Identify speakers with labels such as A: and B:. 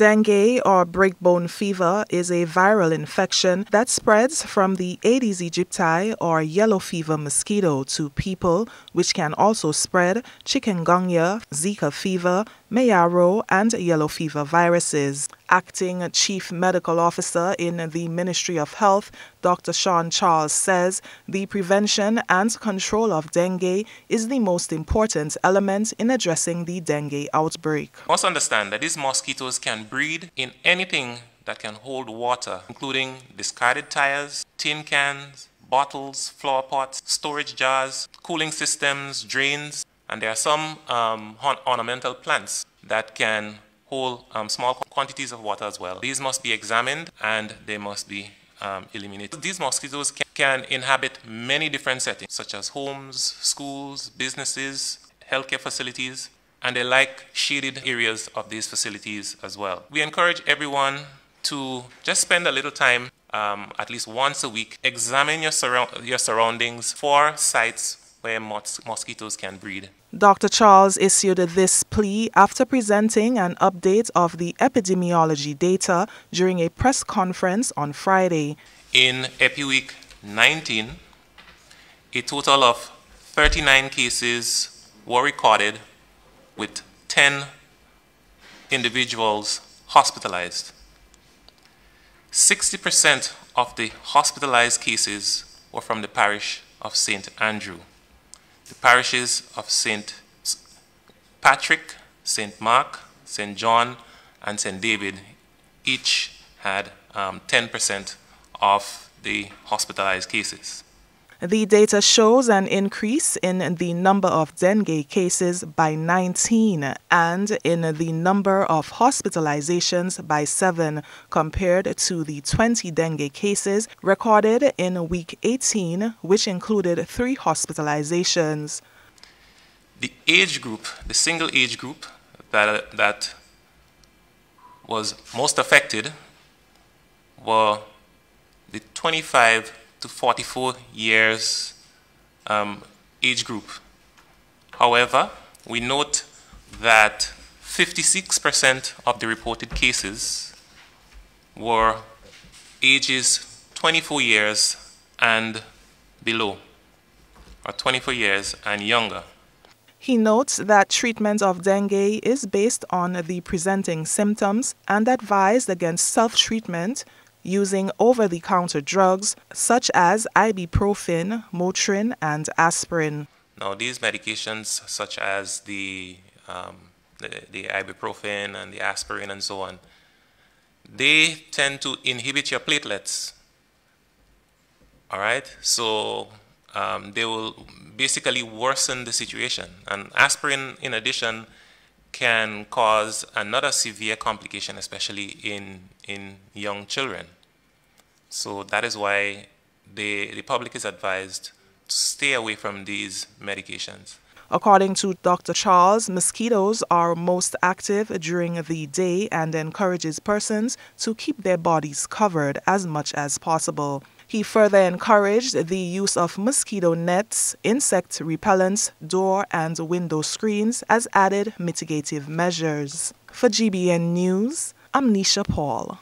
A: Dengue or breakbone fever is a viral infection that spreads from the Aedes aegypti or yellow fever mosquito to people, which can also spread chikungunya, Zika fever, Mayaro, and yellow fever viruses. Acting Chief Medical Officer in the Ministry of Health, Dr. Shawn Charles says the prevention and control of dengue is the most important element in addressing the dengue outbreak.
B: You must understand that these mosquitoes can breed in anything that can hold water, including discarded tires, tin cans, bottles, flower pots, storage jars, cooling systems, drains, and there are some um, ornamental plants that can hold um, small quantities of water as well. These must be examined and they must be um, eliminated. These mosquitoes can, can inhabit many different settings, such as homes, schools, businesses, healthcare facilities, and they like shaded areas of these facilities as well. We encourage everyone to just spend a little time, um, at least once a week, examine your, your surroundings for sites where mos mosquitoes can breed.
A: Dr. Charles issued this plea after presenting an update of the epidemiology data during a press conference on Friday.
B: In EpiWeek 19, a total of 39 cases were recorded with 10 individuals hospitalized. 60% of the hospitalized cases were from the parish of St. Andrew the parishes of St. Patrick, St. Mark, St. John, and St. David each had 10% um, of the hospitalized cases.
A: The data shows an increase in the number of dengue cases by 19 and in the number of hospitalizations by 7 compared to the 20 dengue cases recorded in week 18, which included 3 hospitalizations.
B: The age group, the single age group that, that was most affected were the 25 to 44 years um, age group. However, we note that 56% of the reported cases were ages 24 years and below, or 24 years and younger.
A: He notes that treatment of dengue is based on the presenting symptoms and advised against self treatment using over the counter drugs such as ibuprofen, Motrin, and aspirin.
B: Now, these medications, such as the, um, the, the, ibuprofen and the aspirin and so on, they tend to inhibit your platelets. All right? So, um, they will basically worsen the situation. And aspirin, in addition, can cause another severe complication, especially in, in young children. So that is why the, the public is advised to stay away from these medications.
A: According to Dr. Charles, mosquitoes are most active during the day and encourages persons to keep their bodies covered as much as possible. He further encouraged the use of mosquito nets, insect repellents, door and window screens as added mitigative measures. For GBN News, I'm Nisha Paul.